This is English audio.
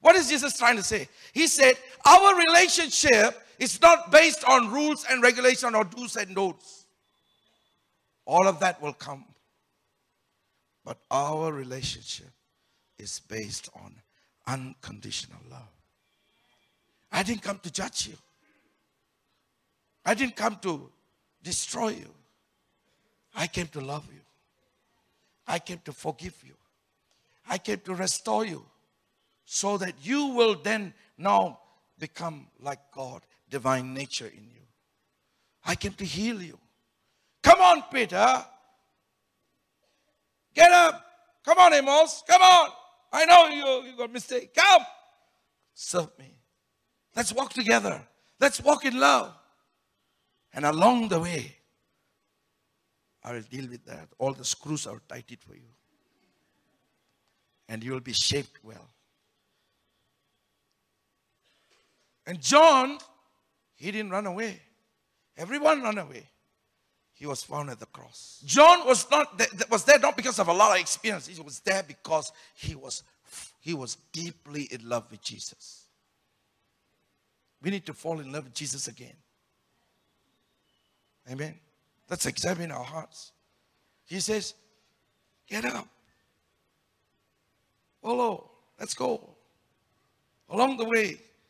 What is Jesus trying to say? He said, Our relationship is not based on rules and regulation or do's and don'ts. All of that will come. But our relationship is based on unconditional love. I didn't come to judge you. I didn't come to destroy you. I came to love you. I came to forgive you. I came to restore you so that you will then now become like God, divine nature in you. I came to heal you. Come on, Peter. Get up. Come on, Amos. Come on. I know you, you got mistake. Come. Serve me. Let's walk together. Let's walk in love. And along the way, I will deal with that. All the screws are tightened for you. And you will be shaped well. And John, he didn't run away. Everyone ran away. He was found at the cross. John was not there, was there not because of a lot of experience. He was there because he was he was deeply in love with Jesus. We need to fall in love with Jesus again. Amen. Let's examine our hearts. He says, Get up. Follow. Let's go. Along the way,